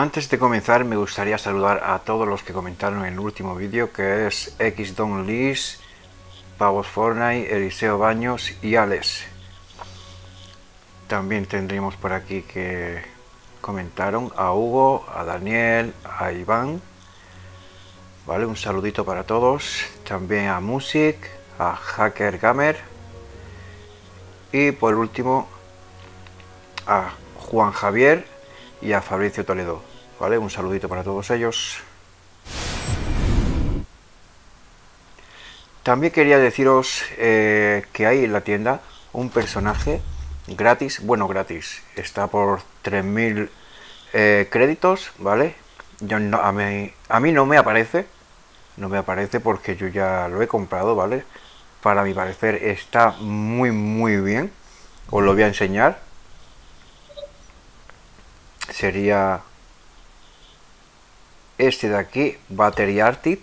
Antes de comenzar me gustaría saludar a todos los que comentaron en el último vídeo que es Xdon Liz, Pavos Fortnite, Eliseo Baños y Alex. También tendríamos por aquí que comentaron a Hugo, a Daniel, a Iván. Vale, un saludito para todos. También a Music, a Hacker Gamer. Y por último a Juan Javier y a Fabricio Toledo. ¿Vale? Un saludito para todos ellos. También quería deciros eh, que hay en la tienda un personaje gratis, bueno gratis, está por 3.000 eh, créditos, ¿vale? Yo a, mí, a mí no me aparece, no me aparece porque yo ya lo he comprado, ¿vale? Para mi parecer está muy muy bien, os lo voy a enseñar sería este de aquí, Battery Arctic,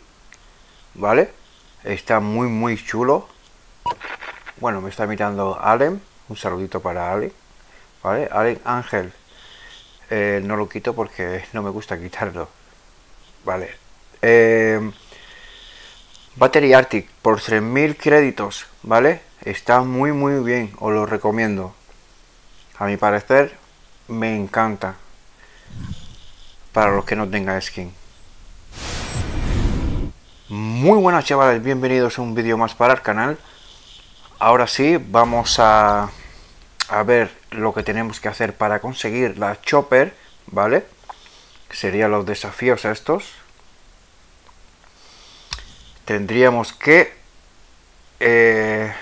¿vale? Está muy muy chulo. Bueno, me está mirando Allen, un saludito para Allen, ¿vale? Allen Ángel, eh, no lo quito porque no me gusta quitarlo, ¿vale? Eh, Battery Arctic por 3000 créditos, ¿vale? Está muy muy bien, os lo recomiendo. A mi parecer, me encanta para los que no tengan skin. Muy buenas chavales, bienvenidos a un vídeo más para el canal. Ahora sí, vamos a, a ver lo que tenemos que hacer para conseguir la Chopper, ¿vale? Serían los desafíos estos. Tendríamos que eh,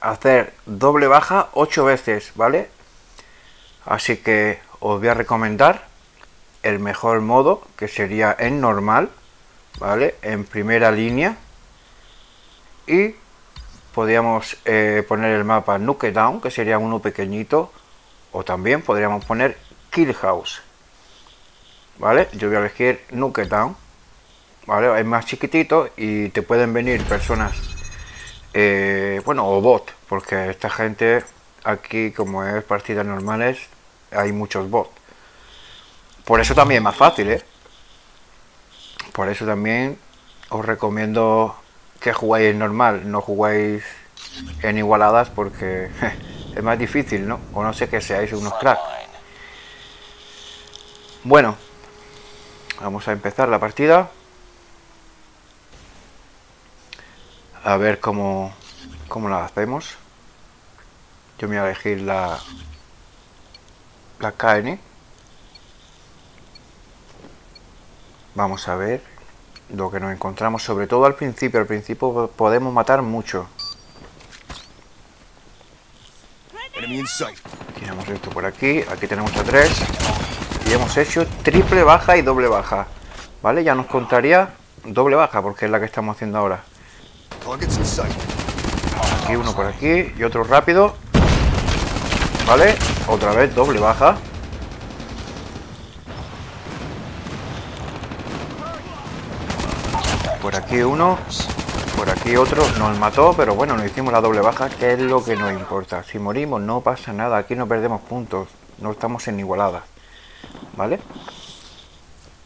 hacer doble baja 8 veces, ¿vale? Así que os voy a recomendar el mejor modo, que sería en normal, ¿vale? En primera línea. Y podríamos eh, poner el mapa Nuke Down, que sería uno pequeñito. O también podríamos poner Kill House. ¿Vale? Yo voy a elegir Nuke Down. ¿Vale? Es más chiquitito y te pueden venir personas, eh, bueno, o bot, porque esta gente aquí, como es partidas normales, hay muchos bots. Por eso también es más fácil, ¿eh? Por eso también os recomiendo que jugáis normal, no jugáis en igualadas porque es más difícil, ¿no? O no sé que seáis unos cracks. Bueno, vamos a empezar la partida. A ver cómo, cómo la hacemos. Yo me voy a elegir la, la KN. Vamos a ver lo que nos encontramos, sobre todo al principio. Al principio podemos matar mucho. Tenemos esto por aquí. Aquí tenemos a tres. Y hemos hecho triple baja y doble baja. ¿Vale? Ya nos contaría doble baja, porque es la que estamos haciendo ahora. Aquí uno por aquí y otro rápido. ¿Vale? Otra vez doble baja. Por aquí uno, por aquí otro, nos mató, pero bueno, nos hicimos la doble baja, que es lo que nos importa. Si morimos no pasa nada, aquí no perdemos puntos, no estamos en igualada. ¿Vale?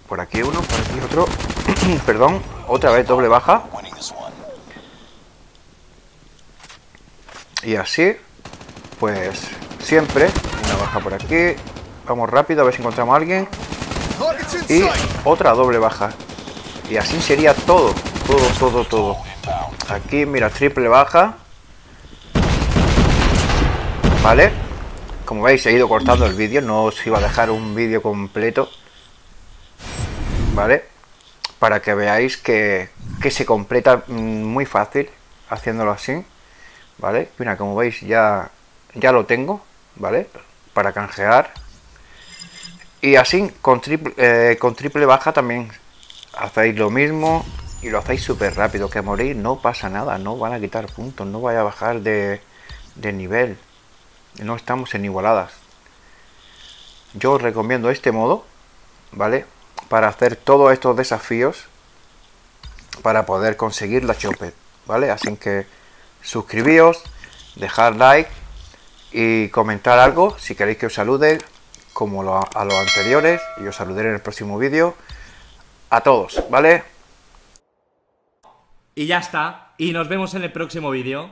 Por aquí uno, por aquí otro, perdón, otra vez doble baja. Y así, pues siempre, una baja por aquí, vamos rápido a ver si encontramos a alguien. Y otra doble baja. Y así sería todo, todo, todo, todo. Aquí, mira, triple baja. ¿Vale? Como veis, he ido cortando el vídeo. No os iba a dejar un vídeo completo. ¿Vale? Para que veáis que, que se completa muy fácil haciéndolo así. ¿Vale? Mira, como veis, ya, ya lo tengo. ¿Vale? Para canjear. Y así, con triple, eh, con triple baja también hacéis lo mismo y lo hacéis súper rápido. Que morir no pasa nada, no van a quitar puntos, no vaya a bajar de, nivel. No estamos en igualadas. Yo os recomiendo este modo, ¿vale? Para hacer todos estos desafíos para poder conseguir la chopet, ¿vale? Así que suscribíos, dejar like y comentar algo si queréis que os salude como a los anteriores y os saludaré en el próximo vídeo. A todos, ¿vale? Y ya está. Y nos vemos en el próximo vídeo.